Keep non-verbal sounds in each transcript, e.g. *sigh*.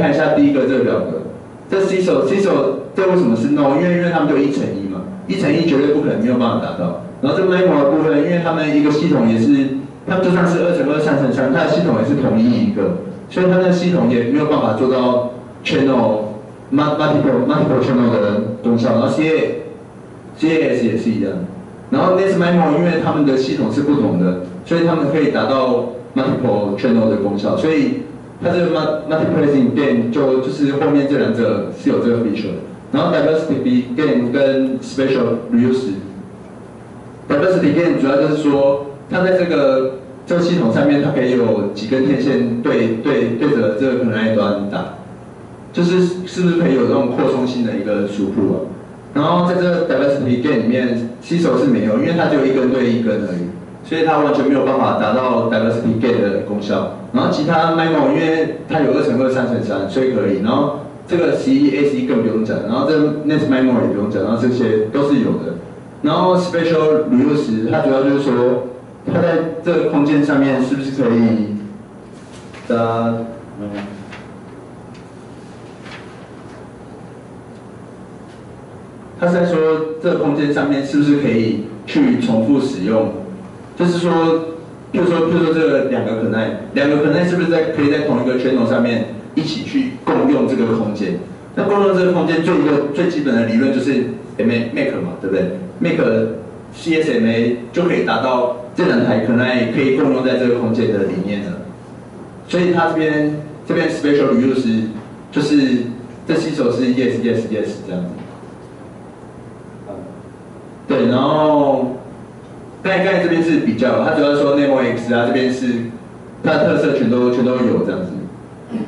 看一下第一个这个表格，这 C 手 C 手这为什么是 no？因为因为他们就一乘一嘛，一乘一绝对不可能没有办法达到。然后这个 memo 的部分，因为他们一个系统也是，它就算是二乘二、三乘三，它的系统也是统一一个，所以它的系统也没有办法做到 channel multiple multiple channel 的功效。然后 C A C A S 也是一样。然后 Nest memo 因为他们的系统是不同的，所以他们可以达到 multiple channel 的功效。所以它这个 multiplexing gain 就就是后面这两者是有这个 feature。然后 diversity gain 跟 special reuse。diversity gain 主要就是说，它在这个这个系统上面，它可以有几根天线对对对着这个可能那一端打，就是是不是可以有这种扩充性的一个输出啊？然后在这个 diversity gain 里面，吸手是没有，因为它只有一根对一根而已，所以它完全没有办法达到 diversity gain 的功效。然后其他 MIMO 因为它有二乘二、三乘三，所以可以。然后这个 C A C 更不用讲，然后这 next MIMO 也不用讲，然后这些都是有的。然后 special reuse 它主要就是说，它在这个空间上面是不是可以的？它是在说这个空间上面是不是可以去重复使用？就是说，譬如说，譬如说这个两个可耐，两个可耐是不是在可以在同一个圈筒上面一起去共用这个空间？那共用这个空间最一个最基本的理论就是 M A make 嘛，对不对？make CSMA 就可以达到这两台可能可以共用在这个空间的理念了，所以它这边这边 special use 就是这吸手是 yes yes yes 这样子，对，然后刚才刚才这边是比较，它主要说 Nemo X 啊这边是它的特色全都全都有这样子，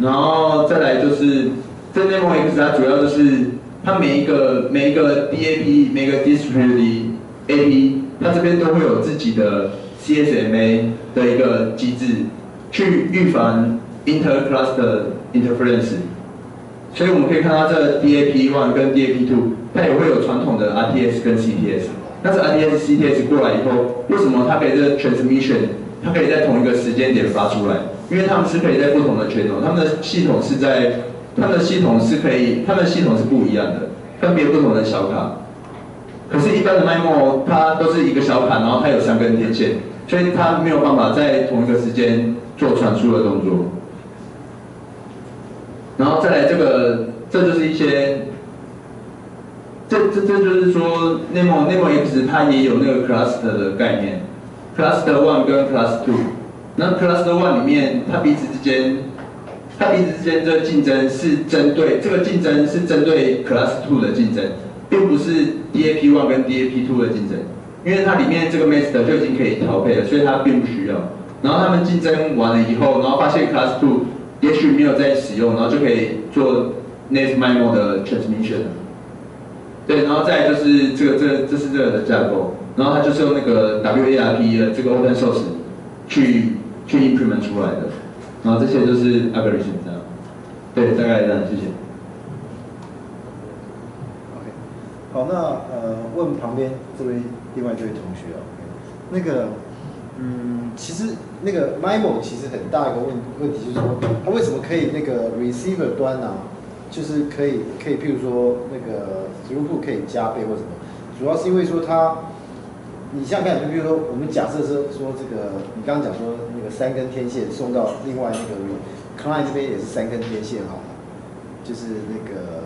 然后再来就是这 Nemo X 它主要就是。它每一个每一个 DAP 每个 distributed AP，它这边都会有自己的 CSMA 的一个机制，去预防 intercluster interference。所以我们可以看到这 DAP one 跟 DAP two，它也会有传统的 RTS 跟 CTS。但是 RTS CTS 过来以后，为什么它可以这 transmission 它可以在同一个时间点发出来？因为它们是可以在不同的圈哦，它们的系统是在。它的系统是可以，它的系统是不一样的，分别不同的小卡。可是，一般的 MIMO 它都是一个小卡，然后它有三根天线，所以它没有办法在同一个时间做传输的动作。然后再来这个，这就是一些，这这这就是说，Nemo Nemo X 它也有那个 Cluster 的概念，Cluster One 跟 Cluster Two。那 Cluster One 里面，它彼此之间。它彼此之间这个竞争是针对这个竞争是针对 cluster Two 的竞争，并不是 DAP One 跟 DAP Two 的竞争，因为它里面这个 Master 就已经可以调配了，所以它并不需要。然后他们竞争完了以后，然后发现 cluster Two 也许没有在使用，然后就可以做 Next MIMO 的 Transmission。对，然后再就是这个这个这是这个的架构，然后它就是用那个 WARP 的这个 Open Source 去去 implement 出来的。然后这些就是 algorithm 这样，对，大概这样，谢谢。OK，好，那呃，问旁边这位另外这位同学哦，那个，嗯，其实那个 MIMO 其实很大一个问问题就是说，它为什么可以那个 receiver 端呢，就是可以可以，譬如说那个 throughput 可以加倍或什么，主要是因为说它。你像看，就比如说，我们假设是说这个，你刚刚讲说那个三根天线送到另外那个 client 这边也是三根天线哈，就是那个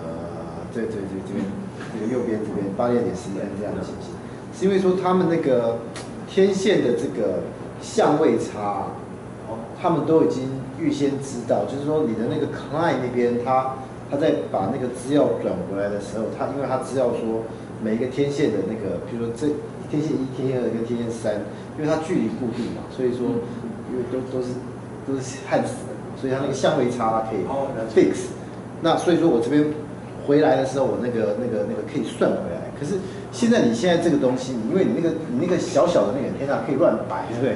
对对对这边这个右边这边八点点十 n 这样的情形，是因为说他们那个天线的这个相位差，他们都已经预先知道，就是说你的那个 client 那边，他他在把那个资料转回来的时候，他因为他知道说每一个天线的那个，比如说这。天线一、天线二跟天线三，因为它距离固定嘛，所以说因为都都是都是焊死的，所以它那个相位差可以 fix。那所以说我这边回来的时候，我那个那个那个可以算回来。可是现在你现在这个东西，因为你那个你那个小小的那个天呐可以乱摆，对不对？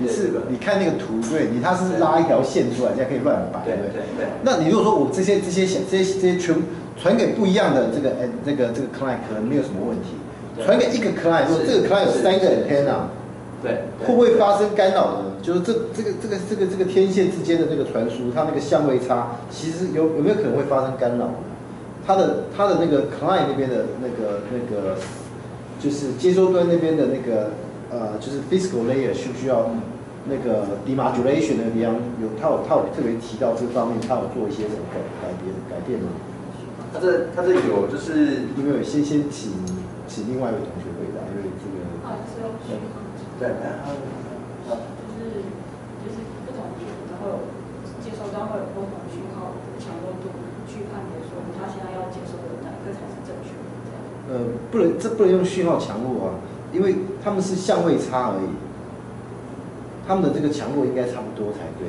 你是你看那个图，对你它是拉一条线出来，这样可以乱摆，对不对？那你如果说我这些这些线这些这些全传给不一样的这个哎这个这个 client 可能没有什么问题。传给一个 client，说这个 client 有三个 antenna，对，会不会发生干扰呢？就是这这个这个这个这个天线之间的那个传输，它那个相位差，其实有有没有可能会发生干扰呢？它的它的那个 client 那边的那个那个，就是接收端那边的那个呃，就是 physical layer 需不需要那个 demodulation 那个地方有他有他有特别提到这方面，他有做一些什么改改变改变吗？他这他这有就是因为有先先请请另外一位同学回答，因为这个啊，是用讯号，对，就是就是不同频，然后接收到会有不同讯号强弱度去判别说他现在要接收的哪一个才是正确的这样。呃，不能，这不能用讯号强弱啊，因为他们是相位差而已，他们的这个强弱应该差不多才对。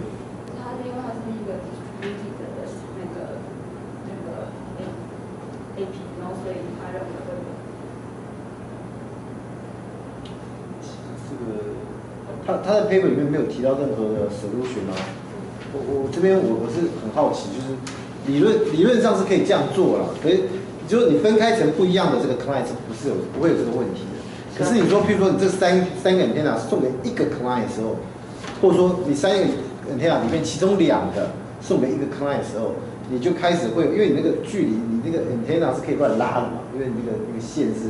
它是因为它是一个 distributed 的那个那个 A A P，然后所以他认为会这个他他在 paper 里面没有提到任何的 solution 啊。我我这边我我是很好奇，就是理论理论上是可以这样做啦，可是就是你分开成不一样的这个 client 是不是有不会有这个问题的。可是你说，譬如说你这三三个 antenna 送给一个 client 的时候，或者说你三个 antenna 里面其中两个送给一个 client 的时候，你就开始会，因为你那个距离，你那个 antenna 是可以乱拉的嘛，因为你那个那个线是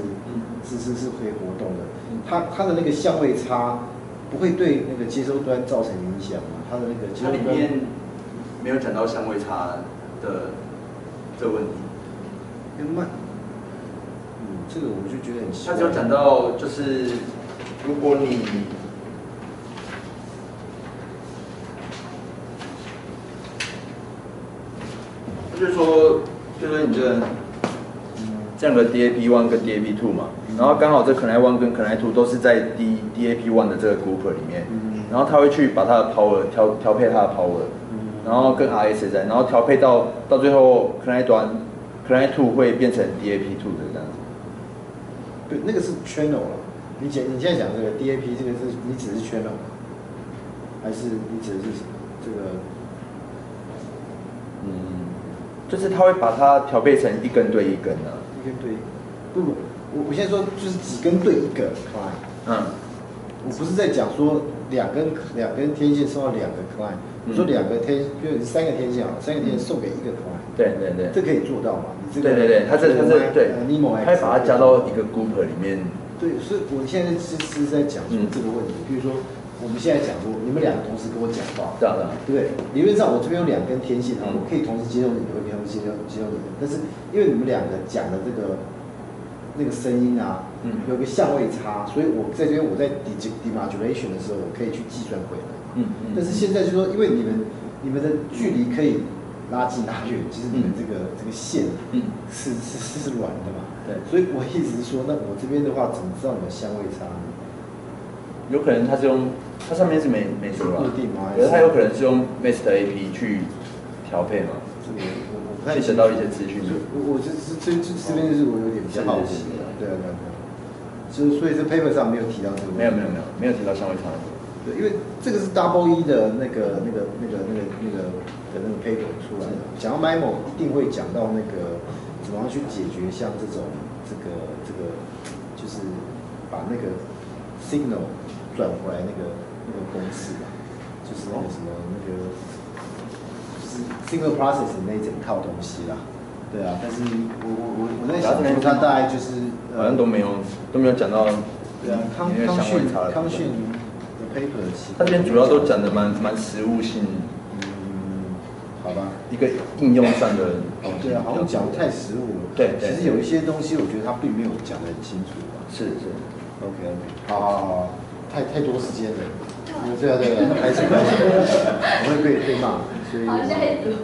是是是可以活动的，它它的那个相位差不会对那个接收端造成影响嘛？它的那个接收端它里面没有讲到相位差的这个问题，跟慢，嗯，这个我就觉得很奇怪。他只有讲到就是如果你就是说，就是说你这个这样的 DAP one 跟 DAP two 嘛，然后刚好这 Connect one 跟 Connect two 都是在 D DAP one 的这个 group 里面，嗯然后他会去把它的 power 调调配它的 power，嗯然后跟 RS 在，然后调配到到最后 Connect 端 Connect two 会变成 DAP two 的。对，那个是 channel 了。你讲你现在讲这个 DAP 这个是你指的是 channel，还是你指的是什么？这个嗯，就是他会把它调配成一根对一根的、一根对一根，不不，我我现在说就是几根对一个 client，嗯，我不是在讲说两根两根天线送到两个 client，我说嗯两个天，比如三个天线啊，三个天线送给一个 client，对对对，这可以做到嘛？你这个对对对，他这他这对。呃 Nemo，他会把它加到一个 group 里面，对，所以我现在是是在讲说嗯。这个问题，比如说我们现在讲说你们两个同时跟我讲话，对不对？理论上我这边有两根天线啊，嗯。我可以同时接受你，我也可以同时接受接受你的。但是因为你们两个讲的这个那个声音啊，嗯。有个相位差，所以我在这边我在 de demodulation 的时候，我可以去计算回来。嗯嗯。但是现在就说，因为你们你们的距离可以拉近拉远，其实你们这个、这个线嗯，是是是是软的嘛。对。所以我一直是说，那我这边的话，怎么知道你的相位差呢？有可能它是用它上面是没没说固定吗可是它有可能是用 Master AP 去调配嘛，这个我我不太去得到一些资讯。的。我我这这这这这边就是我有点比较好奇是是是是对啊对啊对啊，所以这 paper 上没有提到这个，没有没有没有没有提到相位差的。对，因为这个是 double 一的那个那个那个那个那个的那个 paper 出来的，讲到 MIMO 一定会讲到那个怎么样去解决像这种这个这个就是把那个 signal 转回来那个那个公式吧，就是那个什么那个就是 signal processing 那一整套东西啦。对啊，但是我我我我在想说，它大概就是好像都没有都没有讲到对啊，康康讯康讯的 paper，其实它这边主要都讲的蛮蛮实物性，嗯，好吧。一个应用上的东西。对啊，好像讲的太实务了。对对其实有一些东西，我觉得他并没有讲的很清楚啊。是是。OK OK，好好太太多时间了。对啊对啊，开始开始，我会被被骂，所以。好，下一组。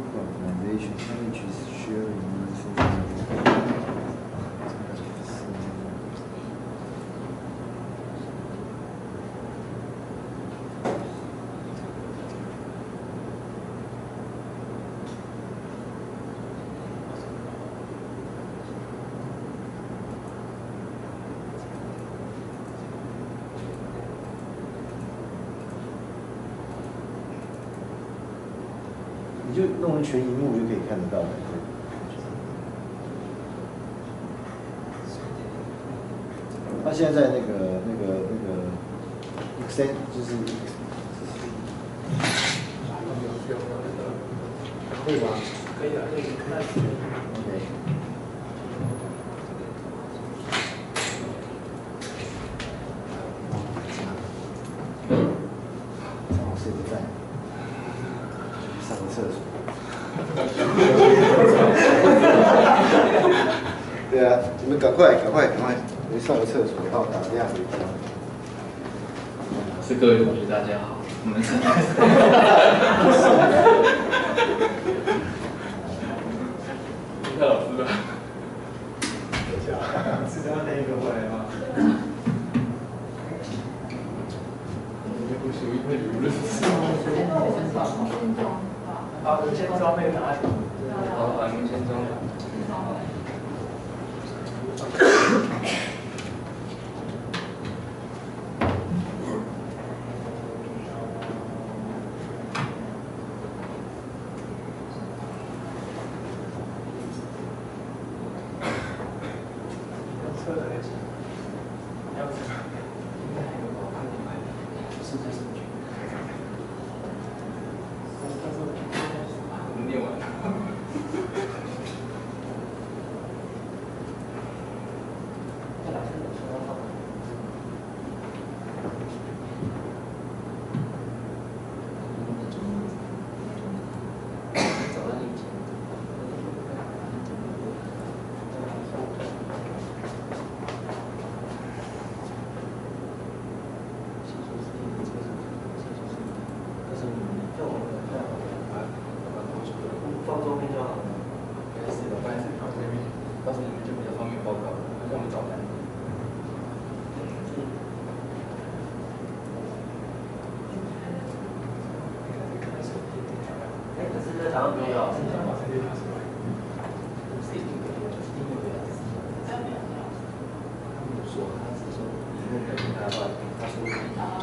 group organization which is sharing resources. 弄成全荧幕就可以看得到了。他现在在那个那个那个 extend 就是可以吗？可以啊，可以看。OK。张老师也不在，上个厕所。对啊，你们赶快赶快赶快，我去上个厕所，然后打电话回家。是各位同学，大家好，我们是。蔡老师的。是这样那一个回来吗？不属于会舆论。啊，我先装那个哪里？好，我们先 장관님.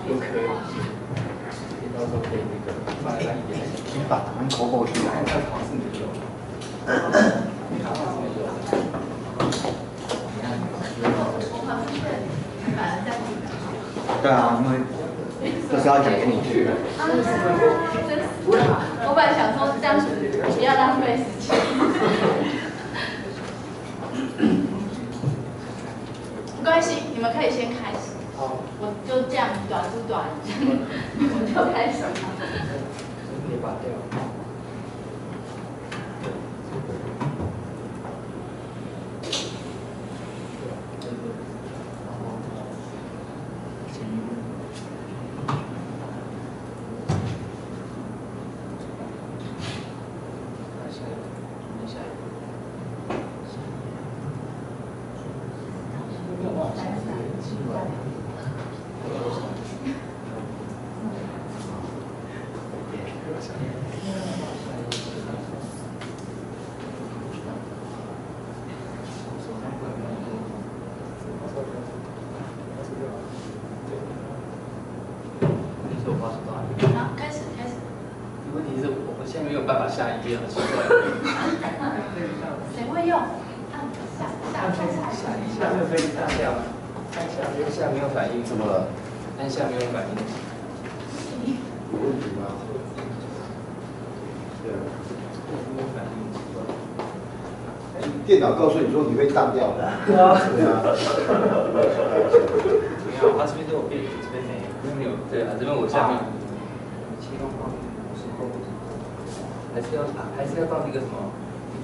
都可以，到时候可以那个买来一点。你。把他们口口去看来。看考试没有？你考试没有？对啊，因为这是要讲给你。去的。我本来想说这样子不要浪费时间。没关系，你们可以先开始。好，我就这样短不短，*laughs* 我就开始了。可以拔掉。好，开始开始。问题是我我现在没有办法下一页，很奇怪。谁会用？按下一下下。下面可以按下吗？按下，因为下没有反应。怎么了？按下没有反应。有问题吗？对啊。没有反应。电脑告诉你说你会当掉的。对啊对啊。没有，他这边都有变，这边没有，这边没有。对啊，这边我下面。切换画面模式后，还是要还是要到那个什么？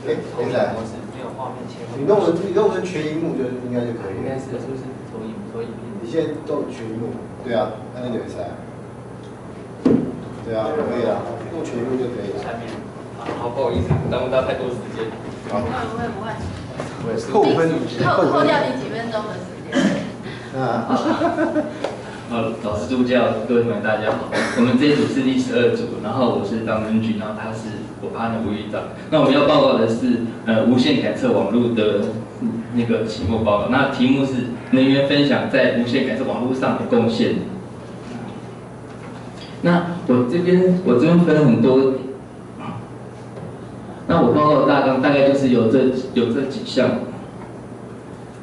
哎，现在模式，对没有画面切换。你弄成你弄成全荧幕就应该就可以了。应该是是不是投影投影片？你现在都全荧幕，对啊，那那就会塞啊。对啊，可以啊，弄全荧幕就可以了。下面啊，好不好意思，耽误大家太多时间。好不，会不会不会，我也是扣五分，扣扣掉你几分钟的时间。*laughs* 啊。*laughs* 呃，老师助教，各位同学大家好，我们这一组是第十二组，然后我是张根俊，然后他是我 partner 吴玉章。那我们要报告的是呃无线感测网络的那个期末报告，那题目是能源分享在无线感测网络上的贡献。那我这边我这边分很多，那我报告的大纲大概就是有这有这几项。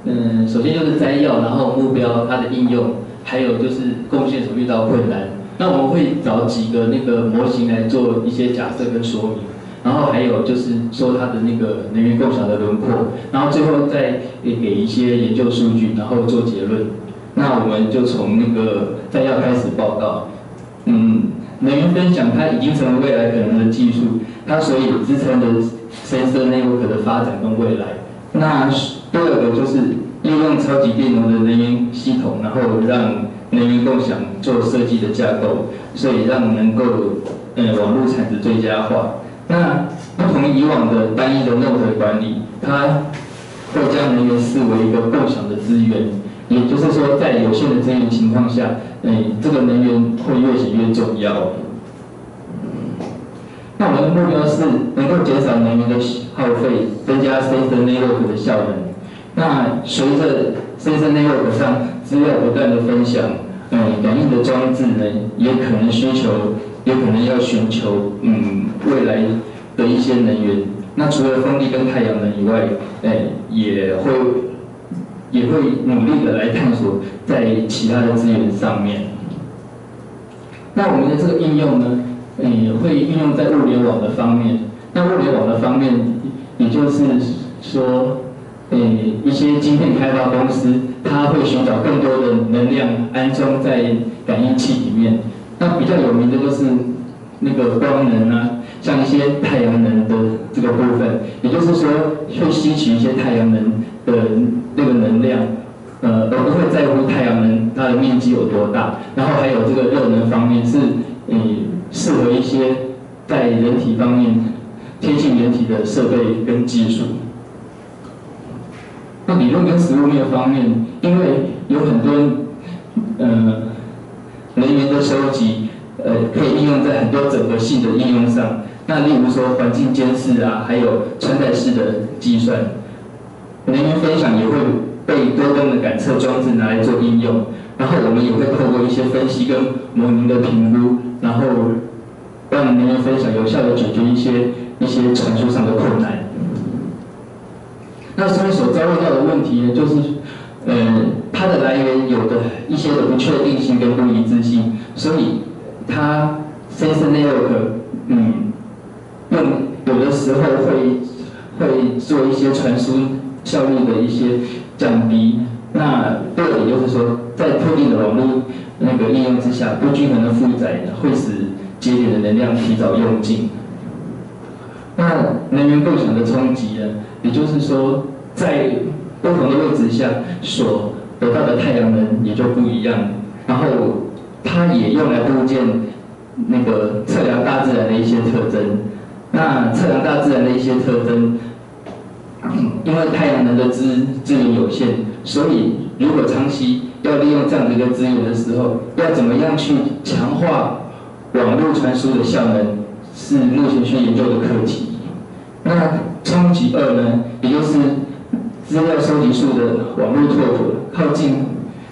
嗯，首先就是摘要，然后目标它的应用，还有就是贡献所遇到困难。那我们会找几个那个模型来做一些假设跟说明，然后还有就是说它的那个能源共享的轮廓，然后最后再给一些研究数据，然后做结论。那我们就从那个摘要开始报告。嗯，能源分享它已经成为未来可能的技术，它所以支撑的 sensor network 的发展跟未来。那第二个就是用超级电容的能源系统，然后让能源共享做设计的架构，所以让能够呃网络产值最佳化。那不同以往的单一的 node 管理，它会将能源视为一个共享的资源，也就是说在有限的资源情况下，嗯，这个能源会越显越重要。那我们的目标是能够减少能源的耗费，增加 sensor network 的效能。那随着 sensor network 上资料不断的分享，嗯，感应的装置呢，也可能需求，也可能要寻求，嗯，未来的一些能源。那除了风力跟太阳能以外，哎，也会也会努力的来探索在其他的资源上面。那我们的这个应用呢？嗯，会运用在物联网的方面。那物联网的方面，也就是说，呃，一些晶片开发公司，它会寻找更多的能量安装在感应器里面。那比较有名的就是那个光能啊，像一些太阳能的这个部分，也就是说，会吸取一些太阳能的那个能量，呃，而不会在乎太阳能它的面积有多大。然后还有这个热能方面是，嗯。适合一些在人体方面贴近人体的设备跟技术。那理论跟实物面方面，因为有很多呃能源的收集，呃可以应用在很多整合性的应用上。那例如说环境监视啊，还有穿戴式的计算，能源分享也会被多端的感测装置拿来做应用。然后我们也会透过一些分析跟模拟的评估，然后让能源分享有效的解决一些一些传输上的困难。那上面所遭遇到的问题呢，就是，呃，它的来源有的一些的不确定性跟不一致性，所以它 sensor network，嗯，用有的时候会会做一些传输效率的一些降低。那第二点就是说，在特定的网络那个应用之下，不均衡的负载会使节点的能量提早用尽。那能源共享的冲击呢？也就是说，在不同的位置下所得到的太阳能也就不一样。然后，它也用来构建那个测量大自然的一些特征。那测量大自然的一些特征。*clears throat* 因为太阳能的资资源有限，所以如果长期要利用这样的一个资源的时候，要怎么样去强化网络传输的效能，是目前去研究的课题。那冲击二呢，也就是资料收集数的网络拓扑，靠近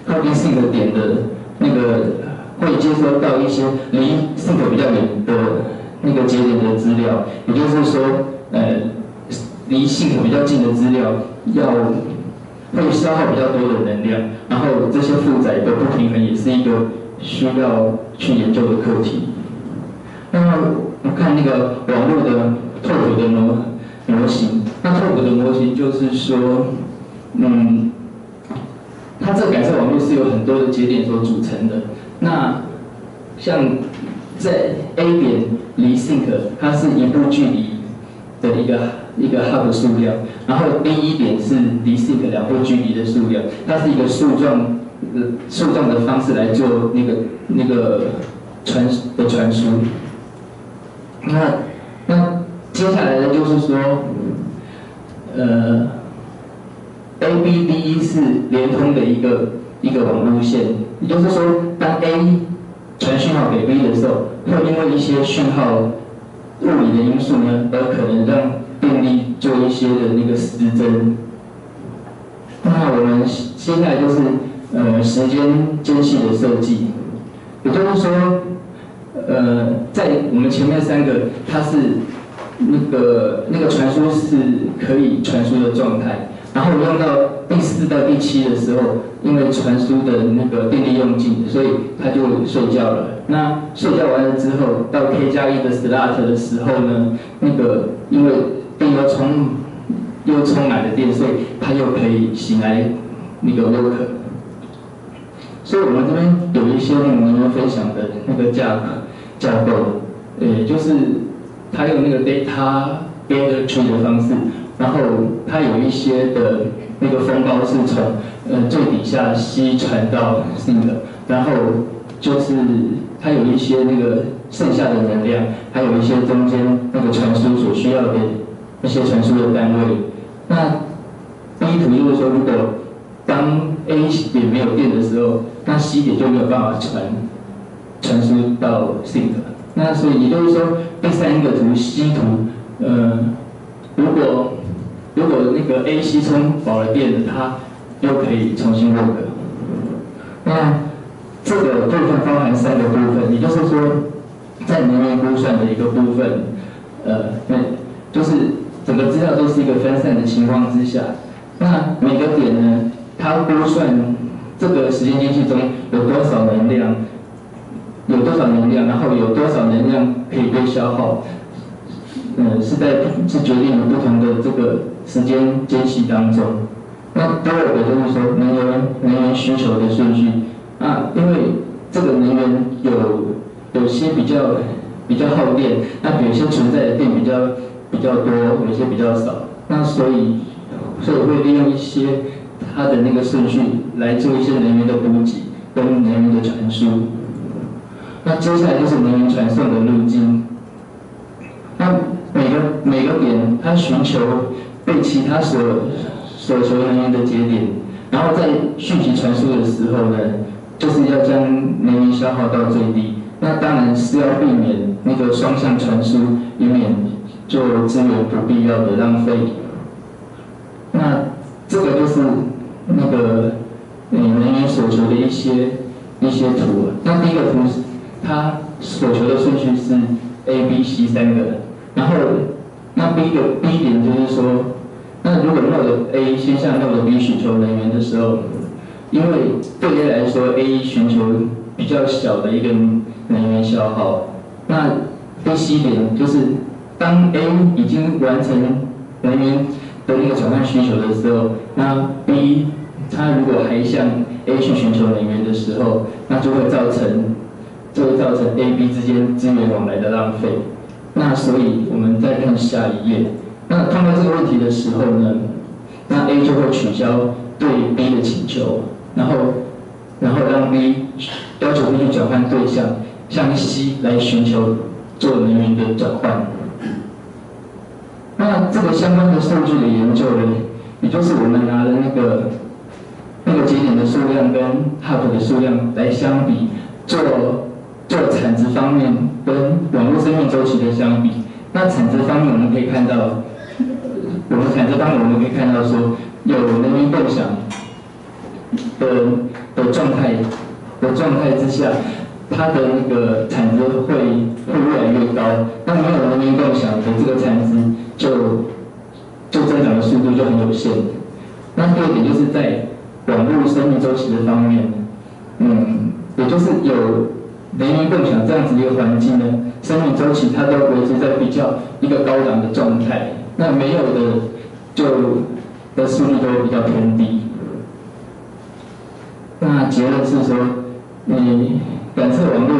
靠近 sync 点的那个会接收到一些离 sync 比较远的那个节点的资料，也就是说，呃。离系统比较近的资料要会消耗比较多的能量，然后这些负载的不平衡也是一个需要去研究的课题。那我看那个网络的拓扑的呢模型，那拓扑的模型就是说，嗯，它这个感测网络是由很多的节点所组成的。那像在 A 点离 sync，它是一步距离的一个。一个 hub 数量，然后 A 一点是离 sink 两步距离的数量，它是一个树状呃树状的方式来做那个那个传的传输。那接下来的就是说，呃，A B D 一是连通的一个一个网路线，也就是说，当 A 传讯号给 B 的时候，会因为一些讯号物理的因素呢，而可能让电力做一些的那个失真。那我们接下来就是呃时间间隙的设计，也就是说，呃，在我们前面三个它是那个那个传输是可以传输的状态，然后我用到第四到第七的时候，因为传输的那个电力用尽，所以它就睡觉了。那睡觉完了之后，到 k 加一的 slot 的时候呢，那个因为电又充又充满了电，所以它又可以醒来那个 work。所以我们这边有一些我们分享的那个架架构，呃，就是它用那个 data gather tree 的方式，然后它有一些的那个风暴是从呃最底下吸传到 sink，然后就是它有一些那个剩下的能量，还有一些中间那个传输所需要的那些传输的单位。那第一图就是说，如果当 A 点没有电的时候，那 C 点就没有办法传传输到 sink。那所以也就是说，第三个图 C 图，呃，如果如果那个 A、C 充饱了电，它又可以重新 work。那这个部分包含三个部分，也就是说，在能源估算的一个部分，呃，那就是整个资料都是一个分散的情况之下，那每个点呢，它估算这个时间间隙中有多少能量，有多少能量，然后有多少能量可以被消耗，呃，是在是决定了不同的这个时间间隙当中。那第二个就是说能源能源需求的顺序啊，因为这个能源有有些比较比较耗电，那有些存在的电比较比较多，有些比较少，那所以所以会利用一些它的那个顺序来做一些能源的补给跟能源的传输。那接下来就是能源传送的路径。那每个每个点它寻求被其他所所求能源的节点，然后在讯息传输的时候呢，就是要将能源消耗到最低。那当然是要避免那个双向传输，以免做资源不必要的浪费。那这个就是那个呃能源所求的一些一些图。那第一个图是是它所求的顺序是 A、B、C 三个，然后那 B 的 B 点就是说。那如果 Node A 先向 Node B 寻求能源的时候，因为对 A 来说，A 寻求比较小的一个能源消耗，那 B、C 点就是当 A 已经完成能源的那个转换需求的时候，那 B 它如果还向 A 去寻求能源的时候，那就会造成就会造成 A、B 之间资源往来的浪费。那所以我们再看下一页。那看到这个问题的时候呢，那 A 就会取消对 B 的请求，然后，然后让 B 要求 B 去转换对象，向 C 来寻求做能源的转换。那这个相关的数据的研究呢，也就是我们拿的那个那个节点的数量跟 hub 的数量来相比，做做产值方面跟网络生命周期的相比。那产值方面我们可以看到。我们产值方面，我们可以看到说，有能源共享的的状态的状态之下，它的那个产值会会越来越高。那没有能源共享的这个产值，就就增长的速度就很有限。那第二点就是在网络生命周期的方面，嗯，也就是有能源共享这样子一个环境呢，生命周期它都维持在比较一个高档的状态。那没有的，就的速率都比较偏低。那结论是说，你感测网络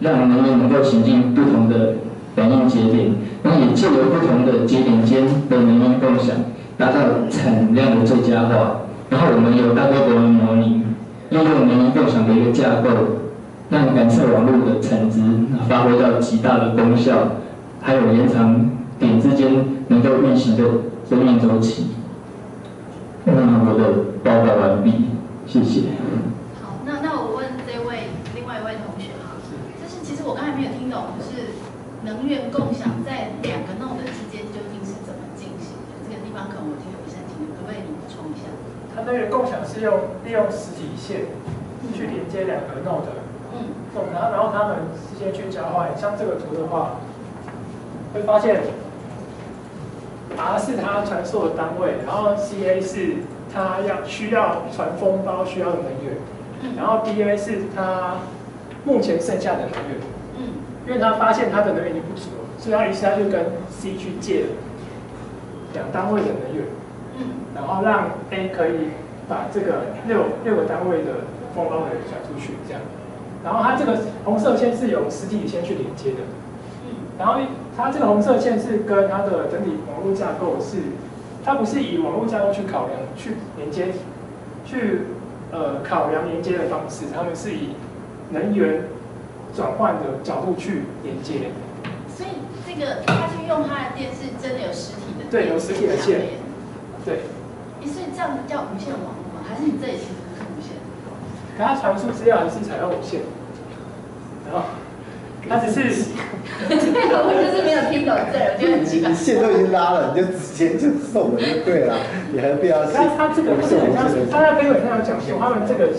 让能源能够行进不同的反应节点，那也借由不同的节点间的能源共享，达到产量的最佳化。然后我们有大规模的模拟，利用能源共享的一个架构，让感测网络的产值发挥到极大的功效，还有延长点之间能够运行的生命周期。那我的报告完毕，谢谢。好，那那我问这位另外一位同学哈，就是其实我刚才没有听懂，就是能源共享在两个 node 之间究竟是怎么进行的？这个地方可能我听不是很清楚，可不可以你补充一下？它那个共享是用利用实体线去连接两个 node，嗯然后然后他们之间去交换。像这个图的话，会发现 R 是它传输的单位，然后 CA 是它要需要传风包需要的能源，嗯然后 Da 是它目前剩下的能源。嗯因为他发现他的能源已经不足了，所以他于是他就跟 C 去借了两单位的能源，嗯然后让 A 可以把这个六六个单位的风包给传出去，这样。然后它这个红色线是由实体线去连接的，嗯然后它这个红色线是跟它的整体网络架构是，它不是以网络架构去考量去连接，去呃考量连接的方式，他们是以能源转换的角度去连接。所以这个他去用他的电是真的有实体的对有实体的线对，诶所以这样叫无线网络吗？还是你这里其实？可它传输资料还是采用无线，然后它只是对，*laughs* 我就是没有听懂这，我觉得很奇怪你。线都已经拉了，你就直接就送了就对了，你还必要它它这个不是很像他在标本上有讲说，他们这个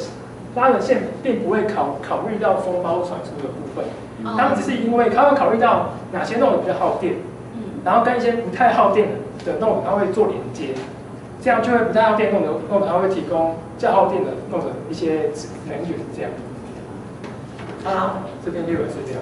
拉的线并不会考考虑到风包传输的部分，哦他们只是因为他会考虑到哪些弄的比较耗电，嗯然后跟一些不太耗电的弄它会做连接，这样就会不太耗电弄的弄的它会提供较耗电的弄者一些能源这样。啊，这边六个是这样。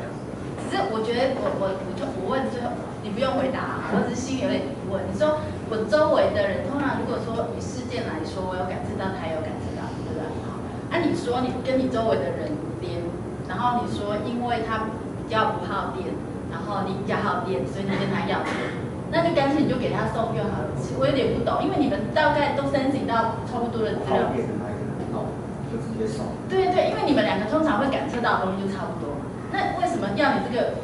只是我觉得我我我就我问最后，你不用回答，我只是心里有点疑问。你说我周围的人，通常如果说以事件来说，我有感知到，他有感知到，对不对？好，啊，你说你跟你周围的人连，然后你说因为他比较不耗电，然后你比较耗电，所以你跟他要电，那就干脆你就给他送就好了。我有点不懂，因为你们大概都申请到差不多的资料。就直接送。对对对，因为你们两个通常会感测到的东西就差不多嘛。那为什么要你这个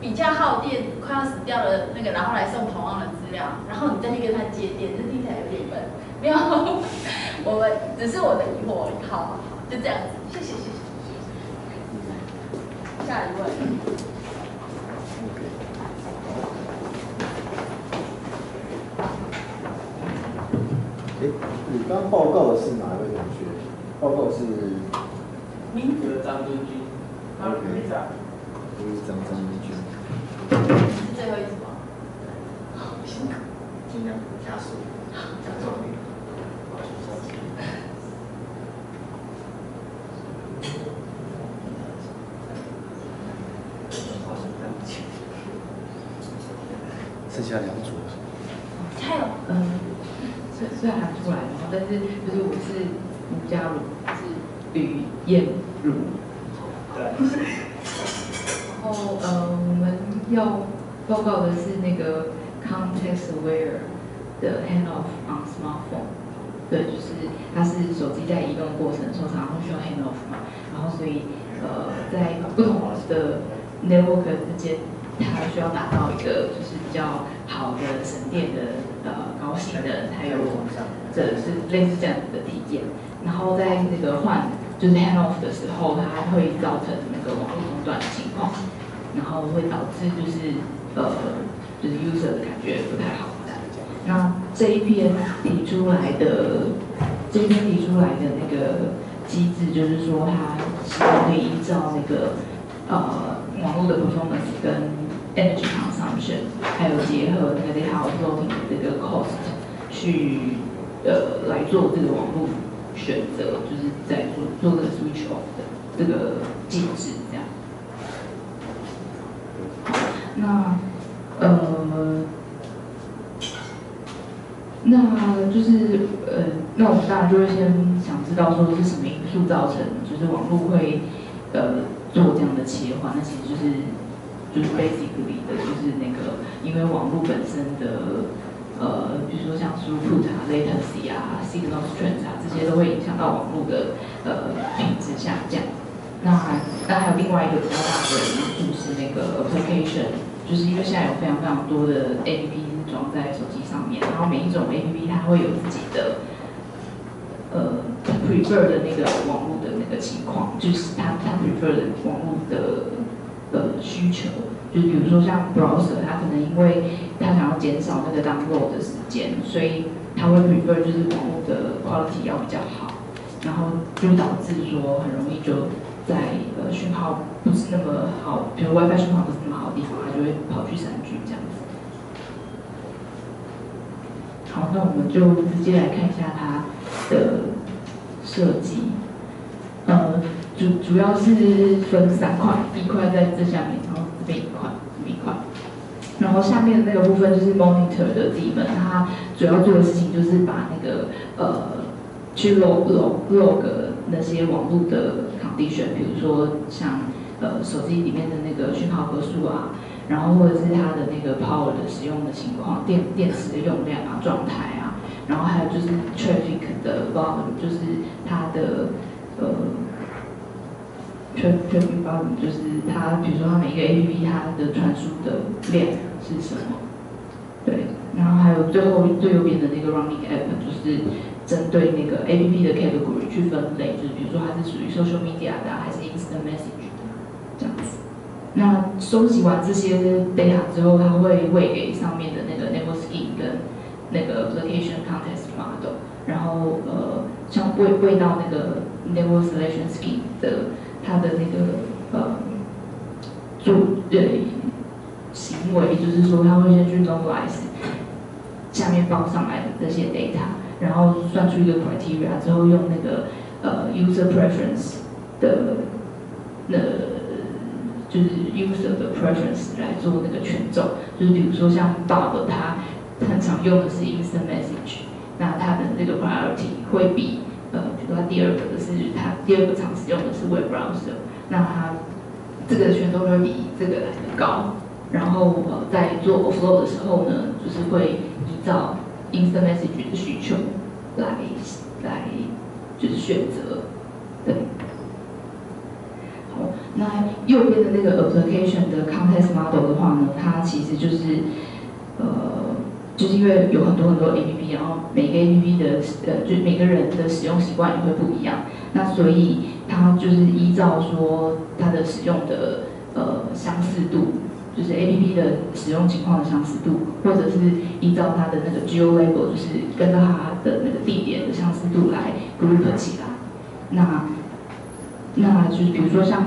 比较耗电、快要死掉的那个，然后来送同样的资料，然后你再去跟他接电，这听起来有点笨。没有，我们只是我的疑惑而已。好好好，就这样子，谢谢谢谢。下一位，哎，你刚刚报告的是哪一位同学？报告是名字张敦军，啊，Lisa，不是张张一军。是最后一组吗？辛苦。尽量加速讲重点。剩下两组。虽然喊出来了，但是就是我是吴佳茹，是吕燕茹。对。然后呃，我们要报告的是那个 context aware 的 hand off on smartphone。对，就是它是手机在移动过程的时候常常需要 hand off 嘛，然后所以呃，在不同的 network 之间，它需要达到一个就是比较好的省电的的，还有这是类似这样子的体验。然后在那个换就是 hand off 的时候，它会造成那个网络中断的情况，然后会导致就是呃就是 user 的感觉不太好。那这一篇提出来的，这一篇提出来的那个机制，就是说它希望可以依照那个呃网络的 performance 跟 energy consumption，还有结合那个 data offloading 的这个 cost，去呃来做这个网络选择，就是在做做个 switch 的这个机制这样。那呃。那就是呃，那我们当然就会先想知道说是什么因素造成，就是网络会呃做这样的切换。那其实就是就是 basically 的就是那个因为网络本身的呃，比如说像 throughput 啊、latency 啊、signal strength 啊，这些都会影响到网络的呃品质下降。那那还有另外一个比较大的因素是那个 application，就是因为现在有非常非常多的 APP 装在手机上面，然后每一种 APP 它会有自己的呃 prefer 的那个网络的那个情况，就是它它 prefer 的网络的的需求。就比如说像 browser，它可能因为它想要减少那个 download 的时间，所以它会 prefer 就是网络的 quality 要比较好，然后就导致说很容易就在呃讯号不是那么好，比如 WiFi 讯号不是那么好的地方，它就会跑去三 G 这样子。好，那我们就直接来看一下它的设计。呃，主主要是分三块，一块在这下面，然后这边一块，这边一块。然后下面的那个部分就是 monitor 的部分它主要做的事情就是把那个呃去 log log log 那些网络的 condition，比如说像呃手机里面的那个讯号格数啊，然后或者是它的那个 power 的使用的情况，电电池的用量啊、状态啊，然后还有就是 traffic 的 volume，就是它的呃 traffic traffic volume，就是它比如说它每一个 APP 它的传输的量是什么，对，然后还有最后最右边的那个 running app，就是针对那个 APP 的 category 去分类，就是比如说它是属于 social media 的还是 instant message 的这样子。那收集完这些 data 之后，它会喂给上面的那个 network scheme 跟那个 application context model，然后呃，像喂喂到那个 network selection scheme 的他的那个呃做呃行为，就是说他会先去 normalize 下面报上来的这些 data，然后算出一个 criteria 之后，用那个呃 user preference 的那就是 user 的 preference 来做那个权重，就是比如说像 Bob 他很常用的是 instant message，那他的那个 priority 会比呃，比如说他第二个的是他第二个常使用的是 web browser，那他这个权重会比这个来的高，然后呃在做 Flow 的时候呢，就是会依照 instant message 的需求来来就是选择，对。好，那右边的那个 application 的 context model 的话呢，它其实就是呃，就是因为有很多很多 APP，然后每个 APP 的呃，就每个人的使用习惯也会不一样，那所以它就是依照说它的使用的呃相似度，就是 APP 的使用情况的相似度，或者是依照它的那个 geo label，就是跟到它的那个地点的相似度来 group 起来，那。那就是比如说像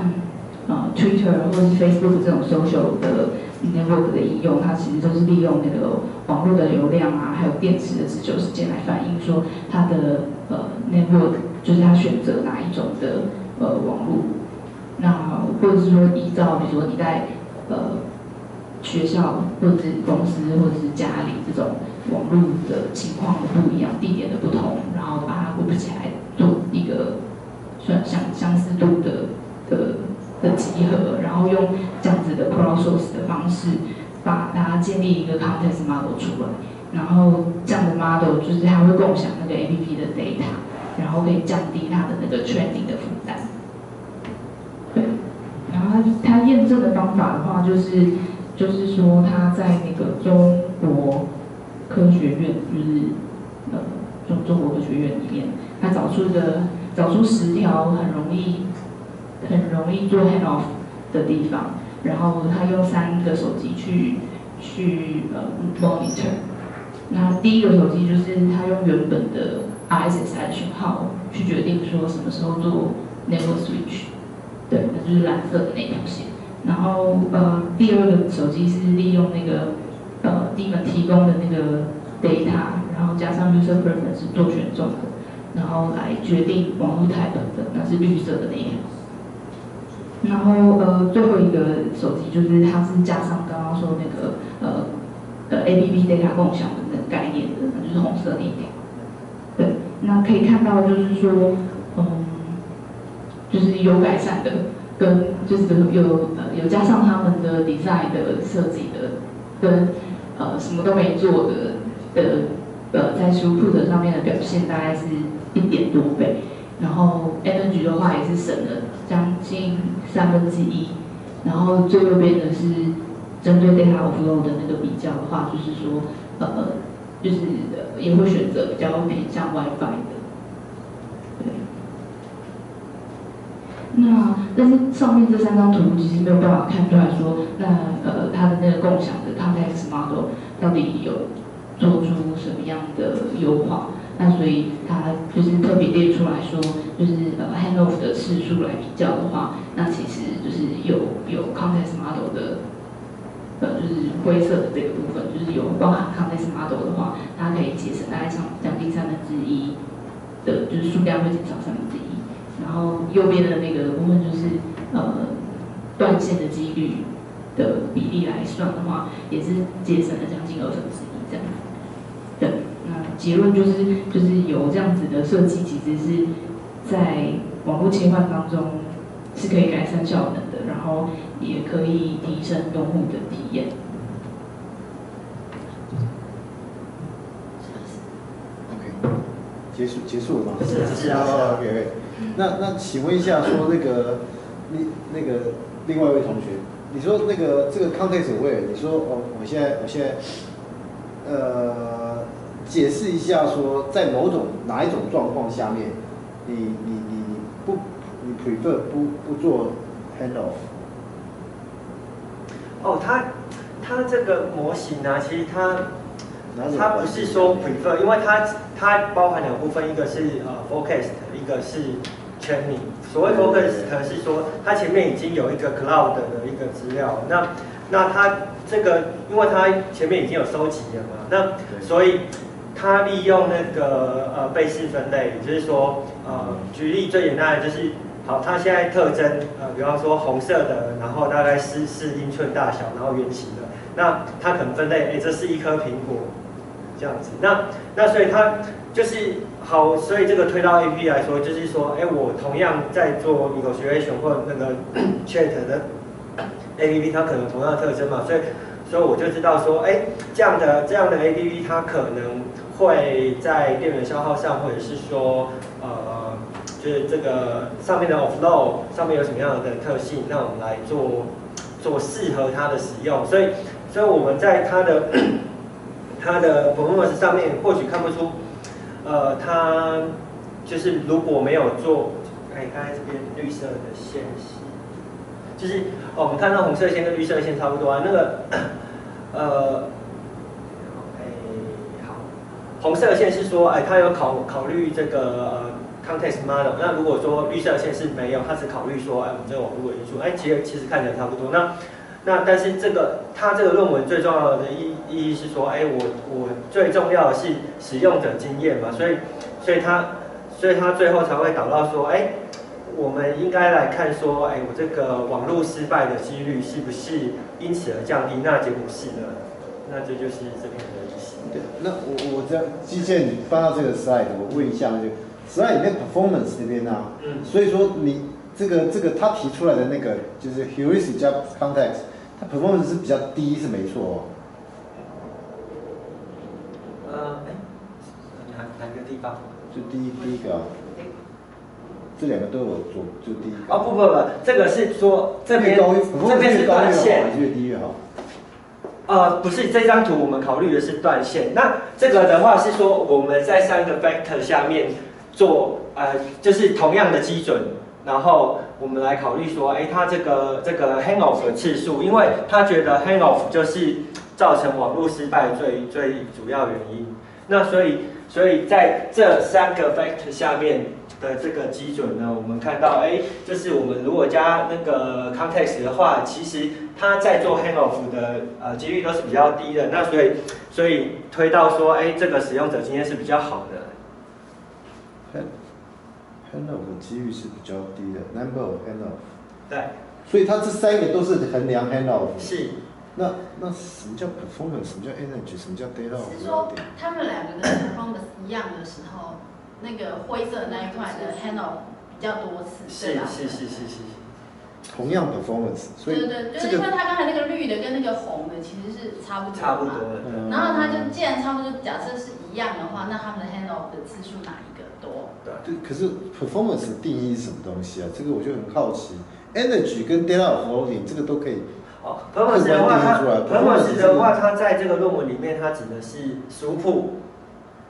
呃 Twitter 或者是 Facebook 这种 social 的 network 的应用，它其实都是利用那个网络的流量啊，还有电池的持久时间来反映说它的呃 network 就是它选择哪一种的呃网络。那或者是说依照比如说你在呃学校或者是公司或者是家里这种网络的情况的不一样，地点的不同，然后把它 group 起来做一个算。相相似度的的集合，然后用这样子的 crowdsource 的方式，把它建立一个 context model 出来，然后这样的 model 就是它会共享那个 APP 的 data，然后可以降低它的那个 training 的负担。对，然后它它验证的方法的话，就是就是说它在那个中国科学院，就是呃中中国科学院里面，它找出一个。找出十条很容易、很容易做 hand off 的地方，然后他用三个手机去去呃 monitor。那第一个手机就是他用原本的 RSSI 讯号去决定说什么时候做 network switch，对，那就是蓝色的那条线。然后呃第二个手机是利用那个呃 d 门提供的那个 data，然后加上 user preference 做选重的。然后来决定网络 type 的，那是绿色的那一条。然后呃，最后一个手机就是它是加上刚刚说那个呃呃 A P P data 共享的那个概念的，就是红色那一条。对，那可以看到就是说，嗯，就是有改善的跟就是有呃有加上他们的 design 的设计的，跟呃什么都没做的的呃在 throughput 上面的表现大概是一点多倍，然后 energy 的话也是省了将近三分之一，然后最右边的是针对 data overflow 的那个比较的话，就是说呃就是也会选择比较偏向 WiFi 的。对，那但是上面这三张图其实没有办法看出来说，那呃它的那个共享的 context model 到底有做出什么样的优化？那所以它就是特别列出来说，就是呃 handoff 的次数来比较的话，那其实就是有有 context model 的。呃，就是灰色的这个部分，就是有包含 context model 的话，它可以节省大概上将近三分之一的，就是数量会减少三分之一。然后右边的那个部分就是呃断线的几率的比例来算的话，也是节省了将近二分之一这样。对，结论就是就是有这样子的设计，其实是在网络切换当中是可以改善效能的，然后也可以提升用户的体验。OK，结束结束了吗？是是啊哦 OK。那那请问一下，说那个你那个另外一位同学，你说那个这个 context aware，你说哦，我现在我现在呃解释一下，说在某种哪一种状况下面，你你你你不你 prefer 不不做 handoff？哦，它它这个模型呢、其实它它不是说 prefer，因为它它包含两部分，一个是呃 forecast，一个是 training。所谓 forecast 是说它前面已经有一个 cloud 的一个资料，那那它这个因为它前面已经有收集了嘛，那所以它利用那个呃贝氏分类，也就是说呃举例最简单的就是。好，它现在特征，呃，比方说红色的，然后大概是四英寸大小，然后圆形的，那它可能分类，哎，这是一颗苹果，这样子。那那所以它就是好，所以这个推到 A P 来说，就是说，哎，我同样在做 negotiation 或那个 *coughs* chat 的 A P P，它可能同样的特征嘛，所以所以我就知道说，哎，这样的这样的 A P P 它可能会在电源消耗上，或者是说，呃。就是这个上面的 offload 上面有什么样的特性，那我们来做做适合它的使用。所以，所以我们在它的 *coughs* 它的 performance 上面或许看不出，呃，它就是如果没有做，哎，刚才这边绿色的线是，就是哦，我们看到红色线跟绿色线差不多啊，那个呃，红色线是说，哎，它有考考虑这个。呃 context model，那如果说绿色线是没有，它只考虑说，哎，我们这个网络因素，哎，其实其实看起来差不多。那那但是这个它这个论文最重要的意意义是说，哎，我我最重要的是使用者经验嘛，所以所以它所以它最后才会导到说，哎，我们应该来看说，哎，我这个网络失败的几率是不是因此而降低？那结果是呢，那这就是这篇。对，那我我这样，机械你翻到这个 slide，我问一下那个 slide 里面 performance 这边呢、嗯所以说你这个这个他提出来的那个就是 heuristic 加 context，它 performance 是比较低是没错哦。呃，哎，哪哪个地方？就第一第一个啊，这两个都有做，就第一个。哦不不不，这个是说这边这边是断越线高，越好，越低越好？呃，不是这张图我们考虑的是断线。那这个的话是说我们在三个 factor 下面做呃，就是同样的基准，然后我们来考虑说，哎，它这个这个 handoff 的次数，因为他觉得 handoff 就是造成网络失败最最主要原因。那所以所以在这三个 factor 下面的这个基准呢，我们看到，哎，就是我们如果加那个 context 的话，其实它在做 handoff 的呃几率都是比较低的。那所以所以推到说，哎，这个使用者经验是比较好的。handoff 的几率是比较低的，number of handoff，对，所以它这三个都是衡量 handoff。是。那那什么叫 performance？什么叫 energy？什么叫 data？是说他们两个的 performance 一样的时候，那个灰色那一块的 handle 比较多次，是吧？是是是是是。同样 performance，所以对对，就是因为它刚才那个绿的跟那个红的其实是差不多差不多的。嗯然后他就既然差不多，假设是一样的话，那他们的 hand off 的次数哪一个多？对，对，可是 performance 的定义是什么东西啊？这个我就很好奇。energy 跟 data of loading 这个都可以，哦 p e r f o r m a n c e 的话，它客观定义出来 p e r f o r m a n c e 的话，它在这个论文里面，它指的是输谱。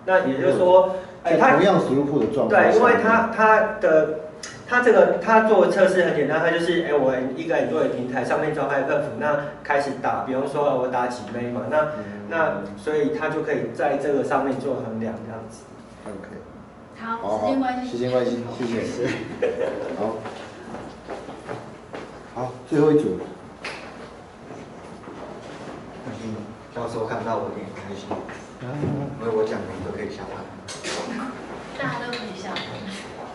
那也就是说，哎，它同样 throughput 的状况，对，因为它它的它这个它做测试很简单，它就是哎，我一个 Android 平台上面装 i p e 那开始打，比方说我打几枚嘛，那嗯。那所以它就可以在这个上面做衡量这样子。OK，好，时间关，系，时间关系，谢谢。好，好，最后一组，嗯，教授看到我有点开心，因为我讲的你都可以下班。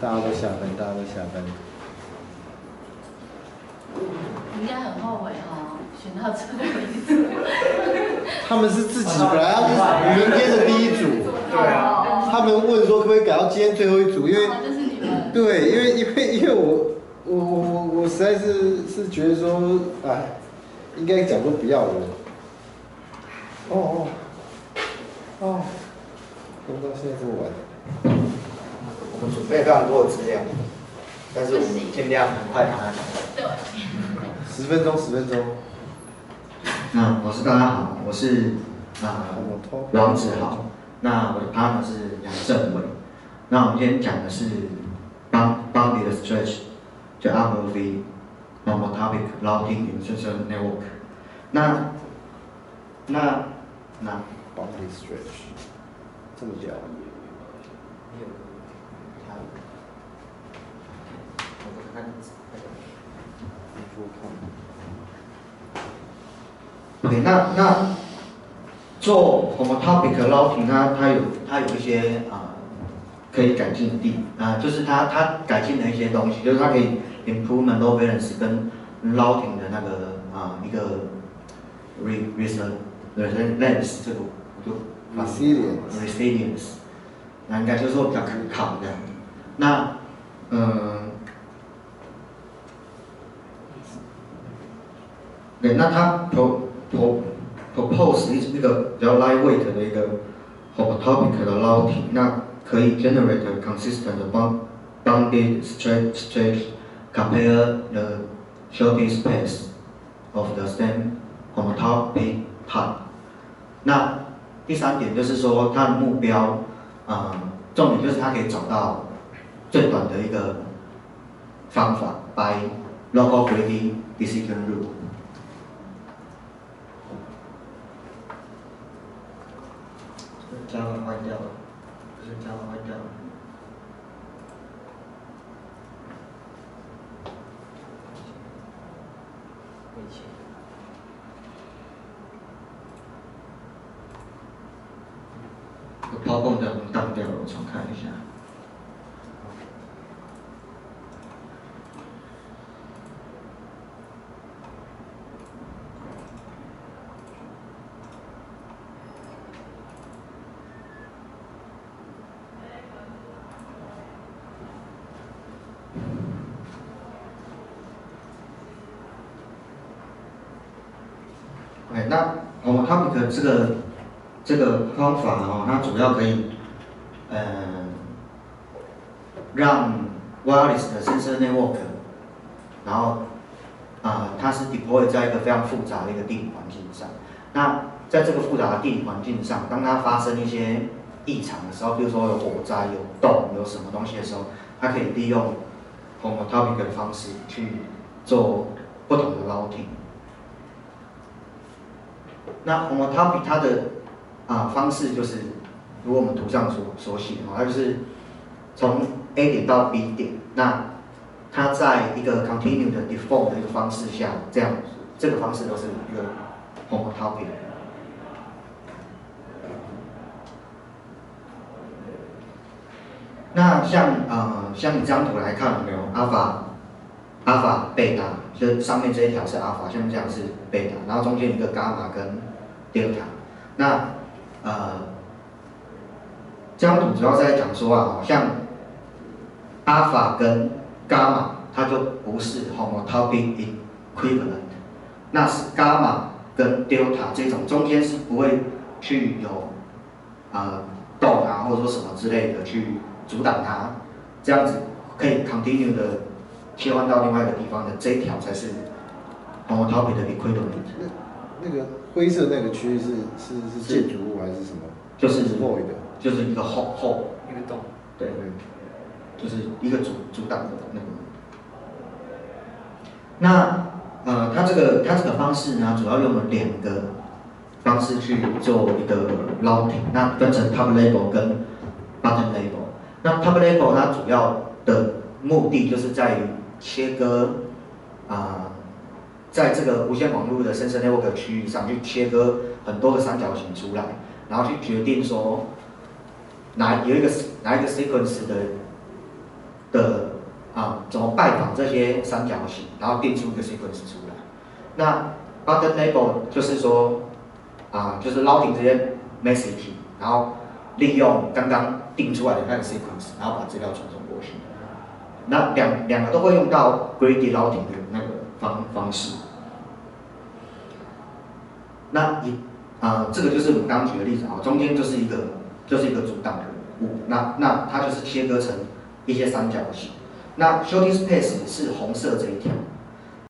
大家都下班。大家都下班，应该很后悔哦、选到最后一组。他们是自己本来要是明天的第一组，对啊他们问说可不可以改到今天最后一组，因为哦就是你们。对，因为因为因为我我我我我实在是是觉得说，哎，应该讲说不要了。哦哦哦，现在这么晚。我们准备非常多的资料，但是我们尽量很快把它讲完。对。十分钟，十分钟。那我是大家好，我是啊、王子豪，那我的 partner 是杨正伟。那我们今天讲的是 bound bounded stretch，就 ROV monotopic routing insertion network。那那那 bounded stretch，这么屌。OK，那那做 homotopic routing 它，它有它有一些啊、可以改进的地啊、就是它它改进的一些东西，就是它可以 improvement low balance 跟 routing 的那个啊、一个 re resilience 这个就 Resilience resilience，那应该就是说比较可靠这样。那嗯。对，那它 pro pro propose 一一个比较 lightweight 的一个 homotopic 的 routing，那可以 generate a consistent bound bounded stretch stretch compare the shortest path of the same homotopic type。那第三点就是说，它的目标，呃，重点就是它可以找到最短的一个方法，by local grading decision rule。加完坏掉了，不是加完坏掉了。以前我抛光的当掉了，我重看一下。那我们 topic 这个这个方法哦，它主要可以，呃，让 wireless 的 sensor network，然后啊、它是 deploy 在一个非常复杂的一个地理环境上。那在这个复杂的地理环境上，当它发生一些异常的时候，比如说有火灾、有洞、有什么东西的时候，它可以利用 homotopic 的方式去做不同的 routing。那 homotopic 它的啊、方式就是，如果我们图上所所写哦，它就是从 A 点到 B 点，那它在一个 continue 的 default 的一个方式下，这样这个方式都是一个 homotopic。那像呃像你这张图来看有没有 alpha alpha 贝塔，就是上面这一条是 alpha，像这样是贝塔，然后中间一个 gamma 跟 delta。那呃这张图主要是在讲说啊，好像 alpha 跟 gamma 它就不是 homotopy equivalent。那是伽马跟 delta 这种中间是不会去有呃洞啊或者说什么之类的去阻挡它，这样子可以 continue 的切换到另外一个地方的这一条才是 homotopy 的 equivalent。那个灰色那个区域是是是建筑物还是什么？就是 void。就是一个后后一个洞。对，就是一个阻阻挡的那个。那呃，它这个它这个方式呢，主要用了两个方式去做一个 routing，那分成 top level 跟 bottom level。那 top level 它主要的目的就是在于切割啊、在这个无线网络的 sensor network 区域上去切割很多个三角形出来，然后去决定说哪有一个哪一个 sequence 的的啊怎么拜访这些三角形，然后定出一个 sequence 出来。那 button label 就是说啊就是 routing 这些 message，然后利用刚刚定出来的那个 sequence，然后把资料传送过去。那两两个都会用到 greedy routing 的那个方方式。那一啊、这个就是我刚刚举的例子啊，中间就是一个就是一个阻挡的物，那那它就是切割成一些三角形。那 shorting space 是红色这一条，